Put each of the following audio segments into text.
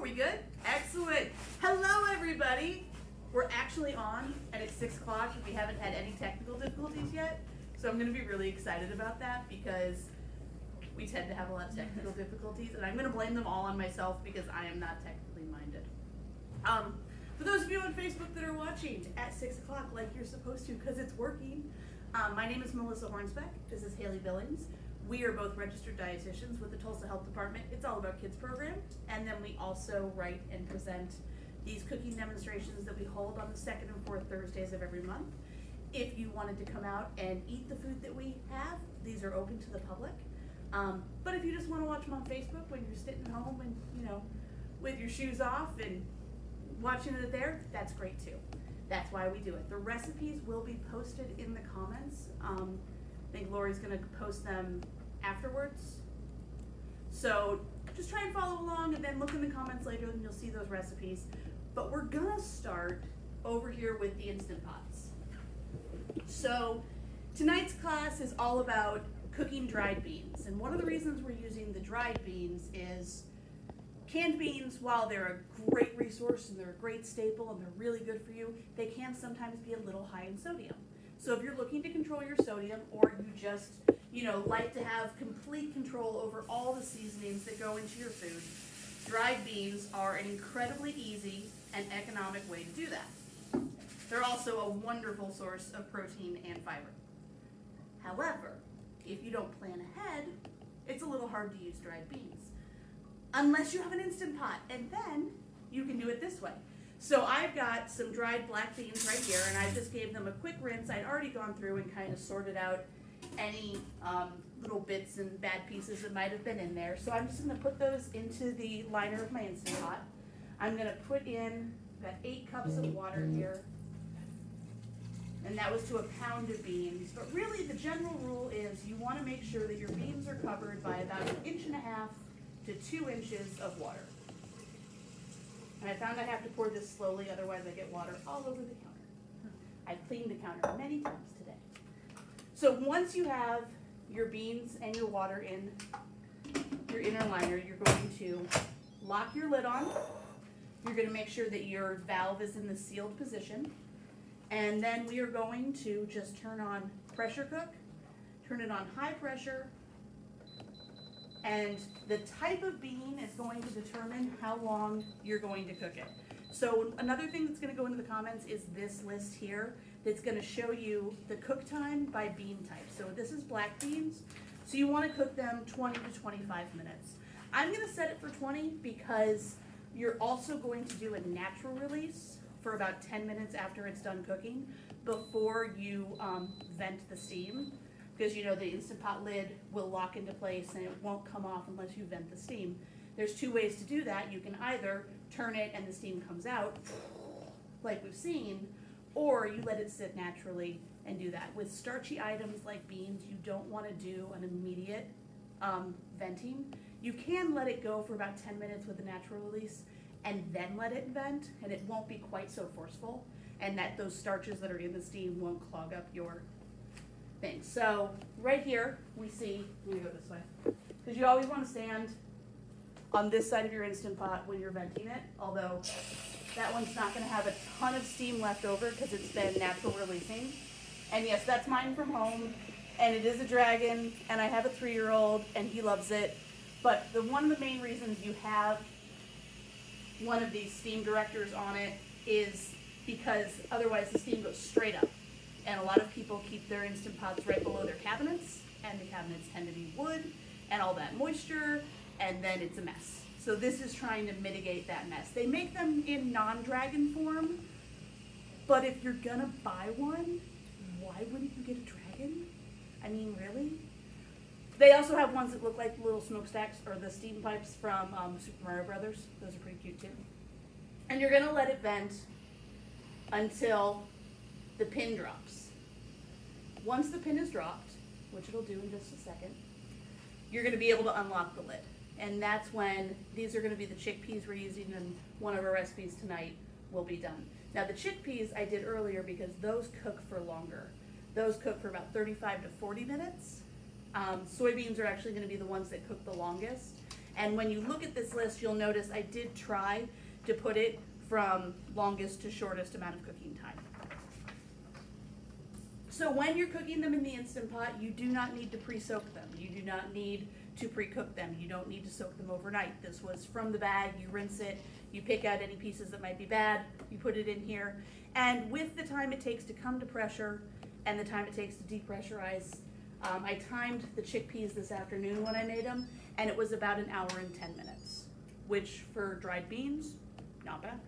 are we good? Excellent. Hello, everybody. We're actually on, and it's six o'clock. We haven't had any technical difficulties yet, so I'm going to be really excited about that because we tend to have a lot of technical difficulties, and I'm going to blame them all on myself because I am not technically minded. Um, for those of you on Facebook that are watching at six o'clock, like you're supposed to, because it's working. Um, my name is Melissa Hornsbeck. This is Haley Billings. We are both registered dietitians with the Tulsa Health Department. It's all about kids program. And then we also write and present these cooking demonstrations that we hold on the second and fourth Thursdays of every month. If you wanted to come out and eat the food that we have, these are open to the public. Um, but if you just want to watch them on Facebook when you're sitting home and, you know, with your shoes off and watching it there, that's great too. That's why we do it. The recipes will be posted in the comments. Um, I think Lori's going to post them afterwards. So just try and follow along and then look in the comments later and you'll see those recipes. But we're gonna start over here with the Instant Pots. So tonight's class is all about cooking dried beans. And one of the reasons we're using the dried beans is canned beans, while they're a great resource and they're a great staple and they're really good for you, they can sometimes be a little high in sodium. So if you're looking to control your sodium or you just you know, like to have complete control over all the seasonings that go into your food, dried beans are an incredibly easy and economic way to do that. They're also a wonderful source of protein and fiber. However, if you don't plan ahead, it's a little hard to use dried beans. Unless you have an Instant Pot, and then you can do it this way. So I've got some dried black beans right here, and I just gave them a quick rinse. I'd already gone through and kind of sorted out any um, little bits and bad pieces that might have been in there. So I'm just gonna put those into the liner of my Instant Pot. I'm gonna put in, got eight cups of water here. And that was to a pound of beans. But really the general rule is you wanna make sure that your beans are covered by about an inch and a half to two inches of water. And I found I have to pour this slowly, otherwise I get water all over the counter. I've cleaned the counter many times. So once you have your beans and your water in your inner liner, you're going to lock your lid on. You're going to make sure that your valve is in the sealed position. And then we are going to just turn on pressure cook, turn it on high pressure, and the type of bean is going to determine how long you're going to cook it. So another thing that's going to go into the comments is this list here that's going to show you the cook time by bean type. So this is black beans. So you want to cook them 20 to 25 minutes. I'm going to set it for 20 because you're also going to do a natural release for about 10 minutes after it's done cooking before you um, vent the steam because you know the Instant Pot lid will lock into place and it won't come off unless you vent the steam. There's two ways to do that. You can either turn it and the steam comes out like we've seen, or you let it sit naturally and do that. With starchy items like beans, you don't want to do an immediate um, venting. You can let it go for about 10 minutes with a natural release and then let it vent, and it won't be quite so forceful, and that those starches that are in the steam won't clog up your thing. So right here, we see, let me go this way, because you always want to stand on this side of your Instant Pot when you're venting it, although that one's not going to have a ton of steam left over because it's been natural releasing. And yes, that's mine from home. And it is a dragon. And I have a three-year-old and he loves it. But the one of the main reasons you have one of these steam directors on it is because otherwise the steam goes straight up. And a lot of people keep their Instant Pots right below their cabinets. And the cabinets tend to be wood and all that moisture. And then it's a mess. So this is trying to mitigate that mess. They make them in non-dragon form, but if you're gonna buy one, why wouldn't you get a dragon? I mean, really? They also have ones that look like little smokestacks or the steam pipes from um, Super Mario Brothers. Those are pretty cute too. And you're gonna let it vent until the pin drops. Once the pin is dropped, which it'll do in just a second, you're gonna be able to unlock the lid. And that's when, these are gonna be the chickpeas we're using in one of our recipes tonight will be done. Now the chickpeas I did earlier because those cook for longer. Those cook for about 35 to 40 minutes. Um, soybeans are actually gonna be the ones that cook the longest. And when you look at this list, you'll notice I did try to put it from longest to shortest amount of cooking time. So when you're cooking them in the Instant Pot, you do not need to pre-soak them. You do not need to pre-cook them. You don't need to soak them overnight. This was from the bag, you rinse it, you pick out any pieces that might be bad, you put it in here. And with the time it takes to come to pressure and the time it takes to depressurize, um, I timed the chickpeas this afternoon when I made them, and it was about an hour and 10 minutes, which for dried beans, not bad.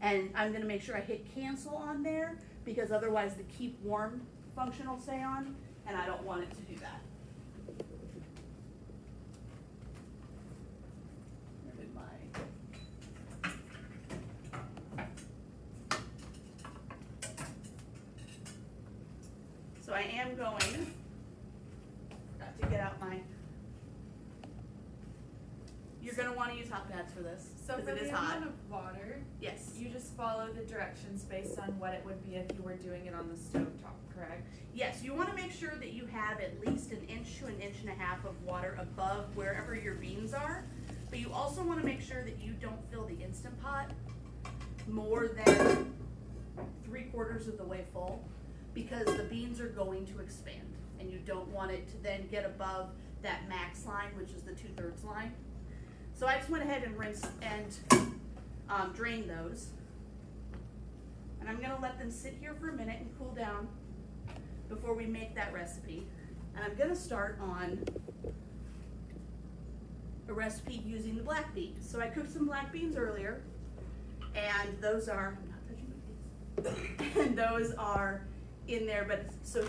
And I'm gonna make sure I hit cancel on there, because otherwise the keep warm function will stay on, and I don't want it to do that. Where did my- So I am going, got to get out my, you're gonna wanna use hot pads for this, So for the hot. amount of water, Yes. you just follow the directions based on what it would be if you were doing it on the stove top, correct? Yes, you wanna make sure that you have at least an inch to an inch and a half of water above wherever your beans are. But you also wanna make sure that you don't fill the Instant Pot more than three quarters of the way full, because the beans are going to expand. And you don't want it to then get above that max line, which is the two thirds line. So I just went ahead and rinsed and, um, drained those. And I'm gonna let them sit here for a minute and cool down before we make that recipe. And I'm gonna start on a recipe using the black beans. So I cooked some black beans earlier, and those are. And those are in there, but, so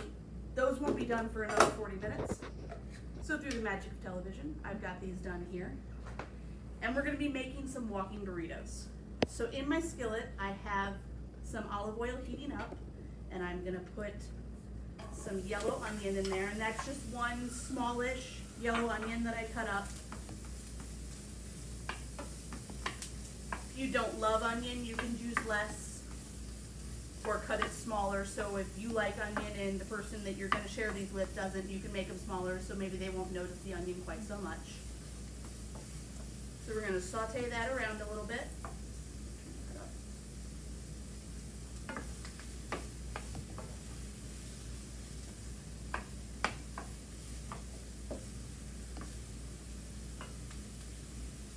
those won't be done for another forty minutes. So through the magic of television, I've got these done here. And we're gonna be making some walking burritos. So in my skillet, I have some olive oil heating up, and I'm gonna put some yellow onion in there, and that's just one smallish yellow onion that I cut up. If you don't love onion, you can use less or cut it smaller, so if you like onion and the person that you're gonna share these with doesn't, you can make them smaller, so maybe they won't notice the onion quite so much. So we're gonna saute that around a little bit. I'm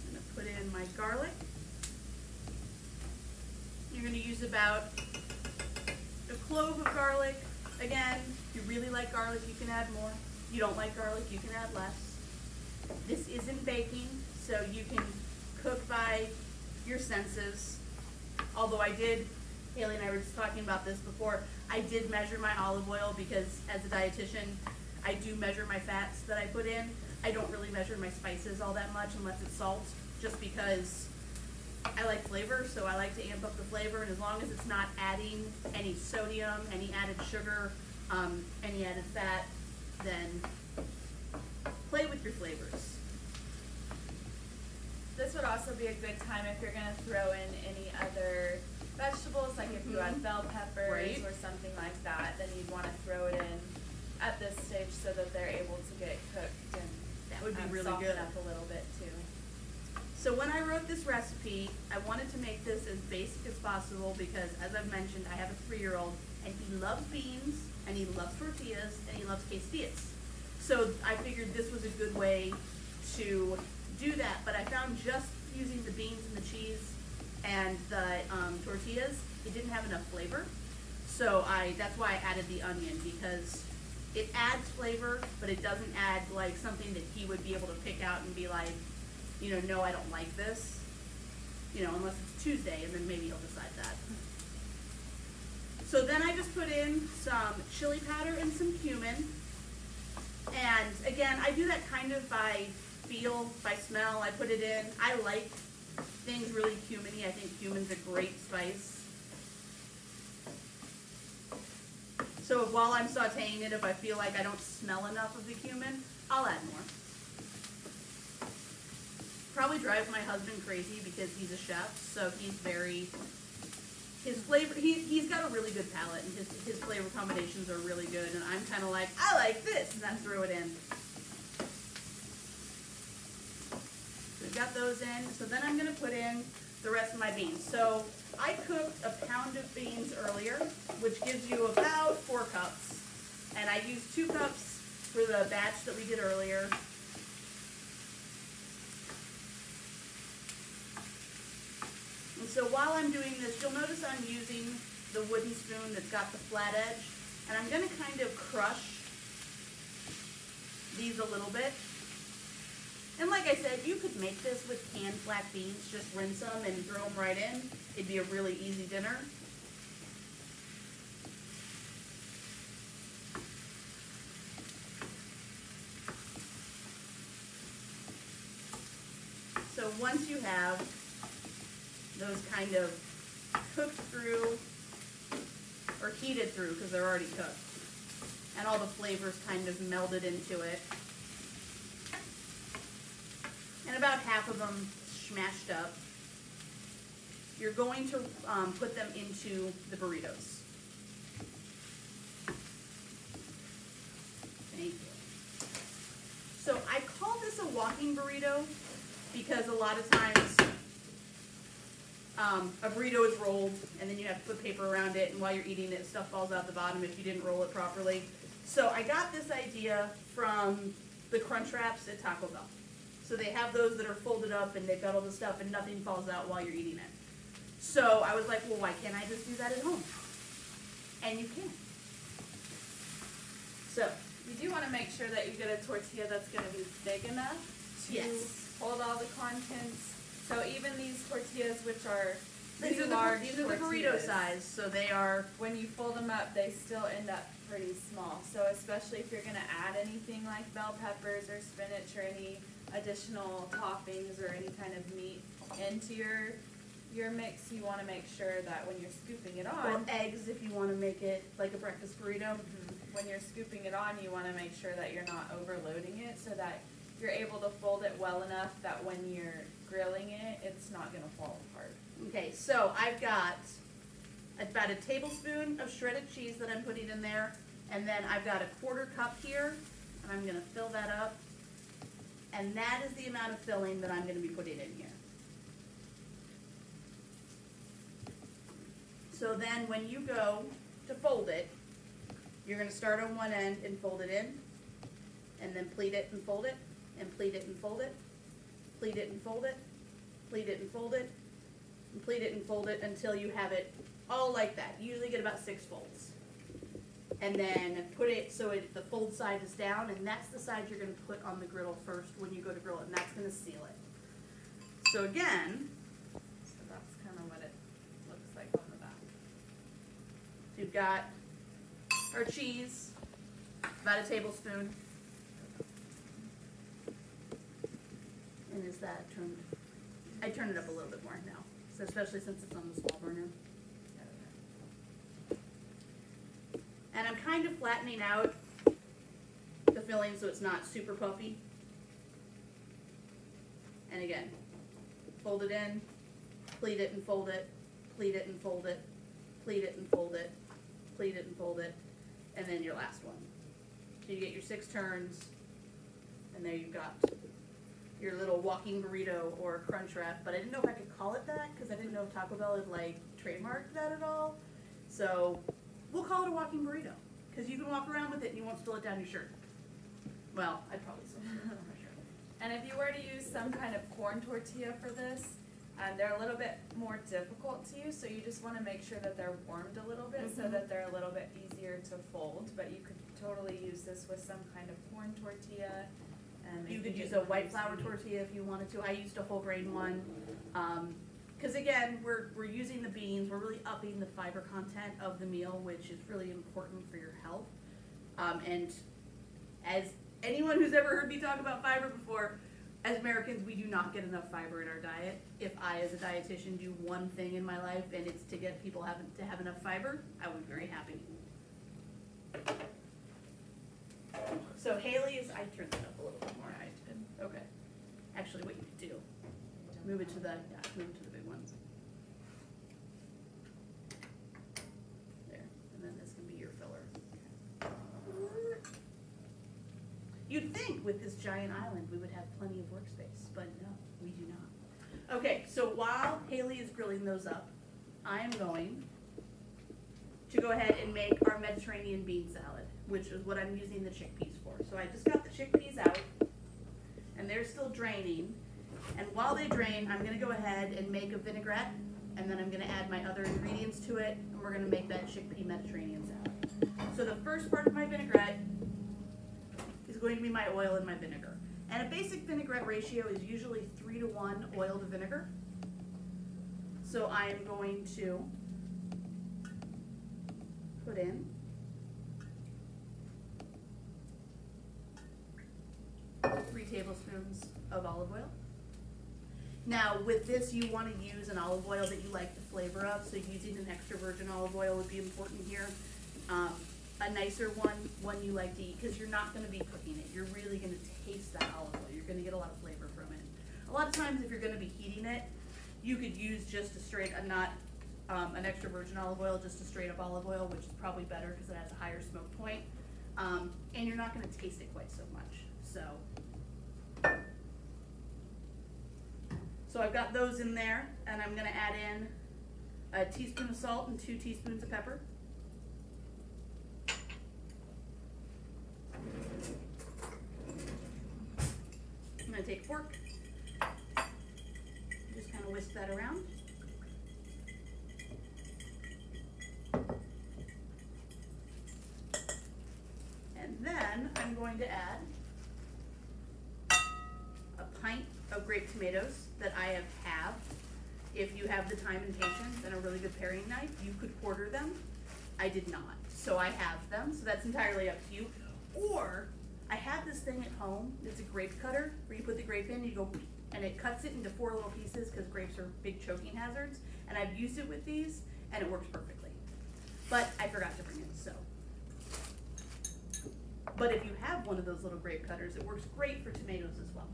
gonna put in my garlic. You're gonna use about a clove of garlic. Again, if you really like garlic, you can add more. You don't like garlic, you can add less. This isn't baking, so you can cook by your senses. Although I did, Haley and I were just talking about this before, I did measure my olive oil because as a dietitian, I do measure my fats that I put in. I don't really measure my spices all that much unless it's salt, just because I like flavor, so I like to amp up the flavor, and as long as it's not adding any sodium, any added sugar, um, any added fat, then play with your flavors. This would also be a good time if you're gonna throw in any other vegetables, like if you had Mhm. bell peppers Right. or something like that, then you'd wanna throw it in at this stage so that they're able to get cooked and That would be um, really soften good. up a little bit too. So when I wrote this recipe, I wanted to make this as basic as possible because, as I've mentioned, I have a three-year-old and he loves beans and he loves tortillas and he loves quesadillas. So I figured this was a good way to do that, but I found just using the beans and the cheese and the um, tortillas, it didn't have enough flavor. So I, that's why I added the onion because it adds flavor, but it doesn't add like something that he would be able to pick out and be like, you know, no, I don't like this. You know, unless it's Tuesday and then maybe he'll decide that. So then I just put in some chili powder and some cumin. And again, I do that kind of by feel, by smell. I put it in. I like things really cuminy. I think cumin's a great spice. So while I'm sauteing it, if I feel like I don't smell enough of the cumin, I'll add more probably drives my husband crazy because he's a chef, so he's very his flavor he, he's got a really good palate and his, his flavor combinations are really good and i'm kind of like i like this and I throw it in. So we've got those in so then i'm going to put in the rest of my beans. So i cooked a pound of beans earlier which gives you about four cups and i used two cups for the batch that we did earlier. So while I'm doing this, you'll notice I'm using the wooden spoon that's got the flat edge. And I'm gonna kind of crush these a little bit. And like I said, you could make this with canned black beans, just rinse them and throw them right in. It'd be a really easy dinner. So once you have those kind of cooked through or heated through because they're already cooked. And all the flavors kind of melded into it. And about half of them smashed up. You're going to um, put them into the burritos. Thank you. So I call this a walking burrito because a lot of times um, a burrito is rolled and then you have to put paper around it and while you're eating it stuff falls out the bottom if you didn't roll it properly so i got this idea from the crunch wraps at taco bell so they have those that are folded up and they've got all the stuff and nothing falls out while you're eating it so i was like well why can't i just do that at home and you can so You do wanna make sure that you get a tortilla that's gonna be big enough to Yes. hold all the contents. So even these tortillas, which are these are the, large these are the burrito size so they are When you fold them up, they still end up pretty small. So especially if you're gonna add anything like bell peppers or spinach or any additional toppings or any kind of meat into your your mix, you wanna make sure that when you're scooping it or on, eggs if you want to make it like a breakfast burrito. Mm-hmm. When you're scooping it on, you wanna make sure that you're not overloading it so that you're able to fold it well enough that when you're grilling it, it's not gonna fall apart. Okay, so I've got about a tablespoon of shredded cheese that I'm putting in there, and then I've got a quarter cup here, and I'm gonna fill that up. And that is the amount of filling that I'm gonna be putting in here. So then when you go to fold it, you're gonna start on one end and fold it in, and then pleat it and fold it, and pleat it and fold it, pleat it and fold it, pleat it and fold it, and pleat it and fold it until you have it all like that. You usually get about six folds. And then put it so it, the fold side is down, and that's the side you're gonna put on the griddle first when you go to grill it, and that's gonna seal it. So again, So that's kinda what it looks like on the back. We've got our cheese, about a tablespoon. And is that turned, I turned it up a little bit more now, so especially since it's on the small burner. And I'm kind of flattening out the filling so it's not super puffy. And again, fold it in, pleat it and fold it, pleat it and fold it, pleat it and fold it, pleat it and fold it, and then your last one. So you get your six turns, and there you've got your little walking burrito or crunch wrap, but I didn't know if I could call it that, cause I didn't know if Taco Bell had like trademarked that at all. So, we'll call it a walking burrito, cause you can walk around with it and you won't spill it down your shirt. Well, I'd probably spill it down my shirt. And if you were to use some kind of corn tortilla for this, um, they're a little bit more difficult to use, so you just wanna make sure that they're warmed a little bit so Mhm. that they're a little bit easier to fold, but you could totally use this with some kind of corn tortilla. And You could use a white flour tortilla if you wanted to. I used a whole grain one. Um, cause again, we're, we're using the beans, we're really upping the fiber content of the meal, which is really important for your health. Um, and as anyone who's ever heard me talk about fiber before, as Americans, we do not get enough fiber in our diet. If I, as a dietitian, do one thing in my life and it's to get people having, to have enough fiber, I would be very happy. So Haley's, I turned that up a little bit more. I did. Okay. Actually, what you could do, move it to the, yeah, move it to the big ones. There, and then this can be your filler. You'd You'd think with this giant island, we would have plenty of workspace, but no, we do not. Okay, so while Haley is grilling those up, I am going to go ahead and make our Mediterranean bean salad, which is what I'm using the chickpeas for. So I just got the chickpeas out, and they're still draining. And while they drain, I'm gonna go ahead and make a vinaigrette, and then I'm gonna add my other ingredients to it, and we're gonna make that chickpea Mediterranean salad. So the first part of my vinaigrette is going to be my oil and my vinegar. And a basic vinaigrette ratio is usually three to one oil to vinegar. So I am going to put in tablespoons of olive oil. Now, with this, you want to use an olive oil that you like the flavor of, so using an extra virgin olive oil would be important here. Um, a nicer one, one you like to eat, because you're not going to be cooking it. You're really going to taste that olive oil. You're going to get a lot of flavor from it. A lot of times, if you're going to be heating it, you could use just a straight, a not um, an extra virgin olive oil, just a straight up olive oil, which is probably better because it has a higher smoke point. Um, and you're not going to taste it quite so much. So. So I've got those in there, and I'm gonna add in a teaspoon of salt and two teaspoons of pepper. I'm gonna take a fork, just kind of whisk that around. And then I'm going to add a pint of grape tomatoes that I have halved. If you have the time and patience and a really good paring knife, you could quarter them. I did not, so I have them, so that's entirely up to you. Or, I have this thing at home, it's a grape cutter, where you put the grape in, and you go, and it cuts it into four little pieces, because grapes are big choking hazards, and I've used it with these, and it works perfectly. But I forgot to bring it, so. But if you have one of those little grape cutters, it works great for tomatoes as well.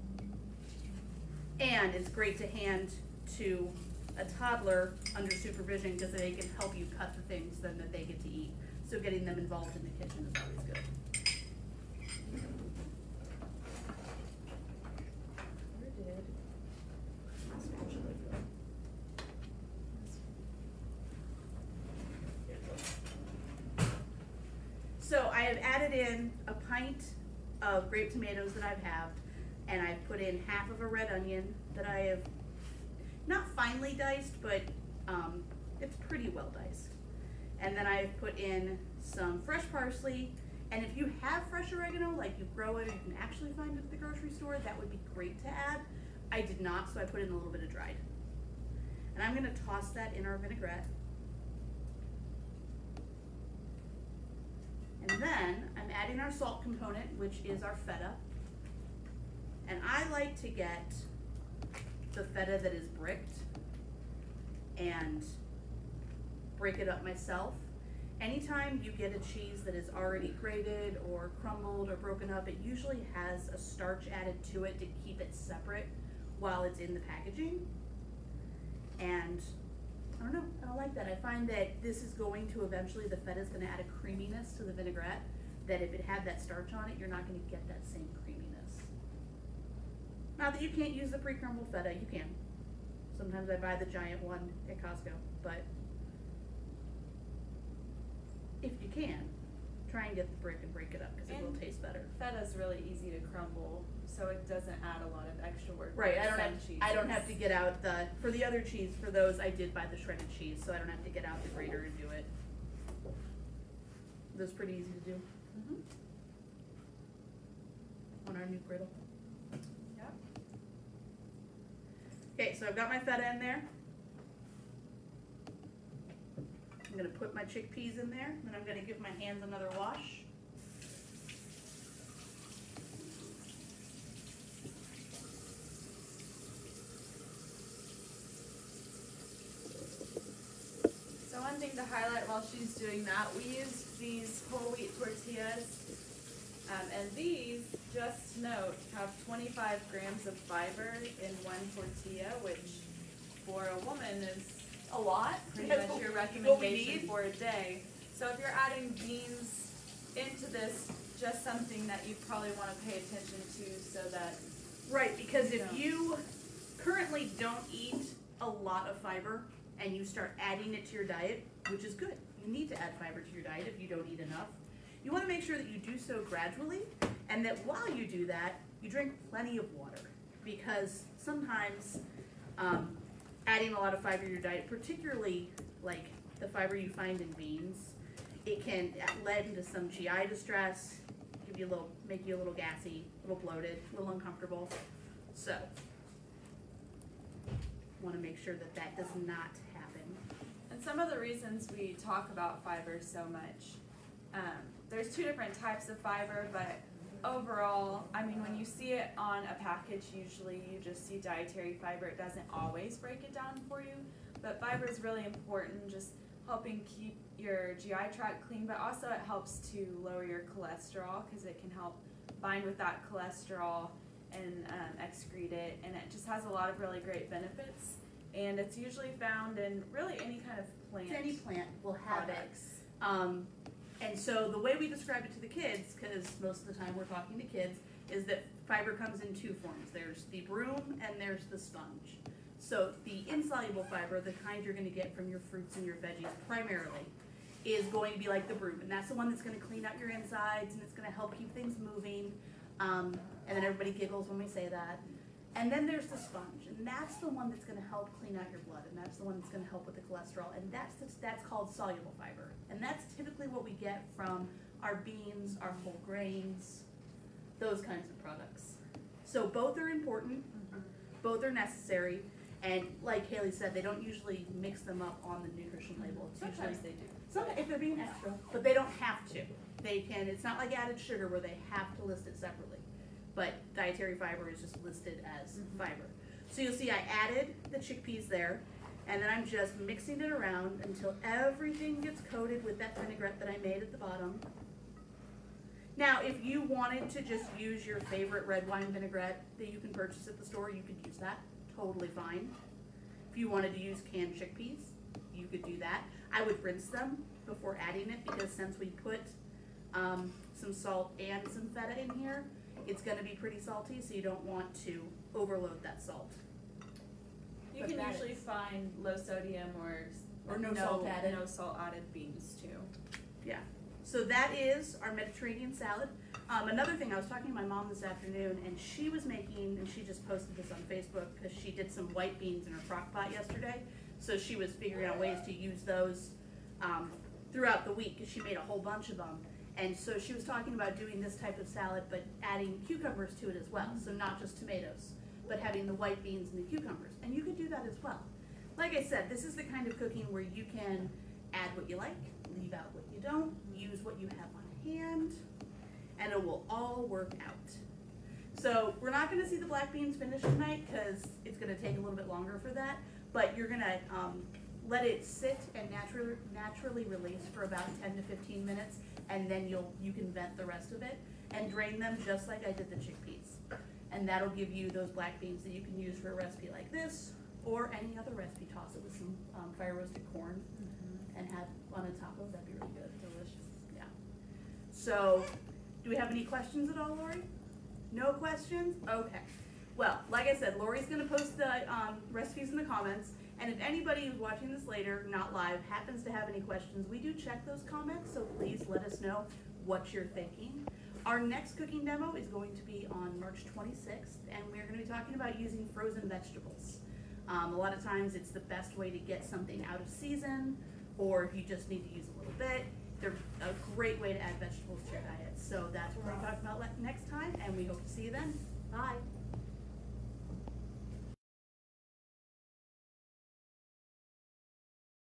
And it's great to hand to a toddler under supervision because they can help you cut the things then that they get to eat. So getting them involved in the kitchen is always good. So I have added in a pint of grape tomatoes that I've halved, and I've put in half of a red onion that I have not finely diced, but um, it's pretty well diced. And then I've put in some fresh parsley, and if you have fresh oregano, like you grow it, or you can actually find it at the grocery store, that would be great to add. I did not, so I put in a little bit of dried. And I'm gonna toss that in our vinaigrette. And then I'm adding our salt component, which is our feta. And I like to get the feta that is bricked and break it up myself. Anytime you get a cheese that is already grated or crumbled or broken up, it usually has a starch added to it to keep it separate while it's in the packaging. And I don't know, I like that. I find that this is going to eventually, the feta is gonna add a creaminess to the vinaigrette, that if it had that starch on it, you're not gonna get that same creaminess. Not that you can't use the pre-crumbled feta, you can. Sometimes I buy the giant one at Costco, but if you can, try and get the brick and break it up, cause it will taste better. Feta's really easy to crumble, so it doesn't add a lot of extra work. Right, I don't have, some I don't have to get out the, for the other cheese, for those, I did buy the shredded cheese, so I don't have to get out the grater and do it. Those pretty easy to do Mhm. on our new griddle. Okay, so I've got my feta in there. I'm gonna put my chickpeas in there, then I'm gonna give my hands another wash. So one thing to highlight while she's doing that, we used these whole wheat tortillas. Um, and these, just note, have twenty-five grams of fiber in one tortilla, which for a woman is A lot. pretty That's much your recommendation for a day. So if you're adding beans into this just something that you probably wanna pay attention to so that, Right, because if Yeah. you currently don't eat a lot of fiber and you start adding it to your diet, which is good, you need to add fiber to your diet if you don't eat enough. You wanna make sure that you do so gradually and that while you do that, you drink plenty of water. Because sometimes, um, adding a lot of fiber to your diet, particularly like the fiber you find in beans, it can lead to some GI distress, give you a little, make you a little gassy, a little bloated, a little uncomfortable. So, want to make sure that that does not happen. and some of the reasons we talk about fiber so much. Um, there's two different types of fiber, but overall, I mean, when you see it on a package, usually you just see dietary fiber. It doesn't always break it down for you, but fiber is really important, just helping keep your GI tract clean, but also it helps to lower your cholesterol because it can help bind with that cholesterol and um, excrete it, and it just has a lot of really great benefits. And it's usually found in really any kind of plant Any plant will have it. Um, and so the way we describe it to the kids, because most of the time we're talking to kids, is that fiber comes in two forms. There's the broom and there's the sponge. So the insoluble fiber, the kind you're gonna get from your fruits and your veggies primarily, is going to be like the broom, and that's the one that's gonna clean out your insides and it's gonna help keep things moving. Um, and then everybody giggles when we say that. And then there's the sponge, and that's the one that's gonna help clean out your blood, and that's the one that's gonna help with the cholesterol, and that's the, that's called soluble fiber. And that's typically what we get from our beans, our whole grains, those kinds of products. So both are important, mm-hmm. both are necessary, and like Haley said, they don't usually mix them up on the nutrition label. It's usually Sometimes they do. some, if they're being extra, but they don't have to. They can, it's not like added sugar where they have to list it separately. But dietary fiber is just listed as Mhm. fiber. So you'll see I added the chickpeas there, and then I'm just mixing it around until everything gets coated with that vinaigrette that I made at the bottom. Now, if you wanted to just use your favorite red wine vinaigrette that you can purchase at the store, you could use that, totally fine. If you wanted to use canned chickpeas, you could do that. I would rinse them before adding it because since we put um, some salt and some feta in here, it's gonna be pretty salty, so you don't want to overload that salt. You But can that usually find low sodium or s- Or no salt added. No salt added beans too. Yeah. So that is our Mediterranean salad. Um, another thing, I was talking to my mom this afternoon, and she was making, and she just posted this on Facebook because she did some white beans in her crock pot yesterday. So she was figuring out ways to use those um, throughout the week because she made a whole bunch of them. And so she was talking about doing this type of salad, but adding cucumbers to it as well. So not just tomatoes, but having the white beans and the cucumbers. And you could do that as well. Like I said, this is the kind of cooking where you can add what you like, leave out what you don't, use what you have on hand, and it will all work out. So we're not gonna see the black beans finished tonight, cause it's gonna take a little bit longer for that, but you're gonna, um, let it sit and naturally, naturally release for about ten to fifteen minutes, and then you'll, you can vent the rest of it, and drain them just like I did the chickpeas. And that'll give you those black beans that you can use for a recipe like this, or any other recipe, toss it with some, um, fire roasted corn, and have on a taco, that'd be really good. Delicious. Yeah. So, do we have any questions at all, Lori? No questions? Okay. Well, like I said, Lori's gonna post the, um, recipes in the comments, and if anybody who's watching this later, not live, happens to have any questions, we do check those comments, so please let us know what you're thinking. Our next cooking demo is going to be on March twenty-sixth, and we're gonna be talking about using frozen vegetables. Um, a lot of times, it's the best way to get something out of season, or if you just need to use a little bit, they're a great way to add vegetables to your diet. So that's what we're gonna talk about next time, and we hope to see you then. Bye.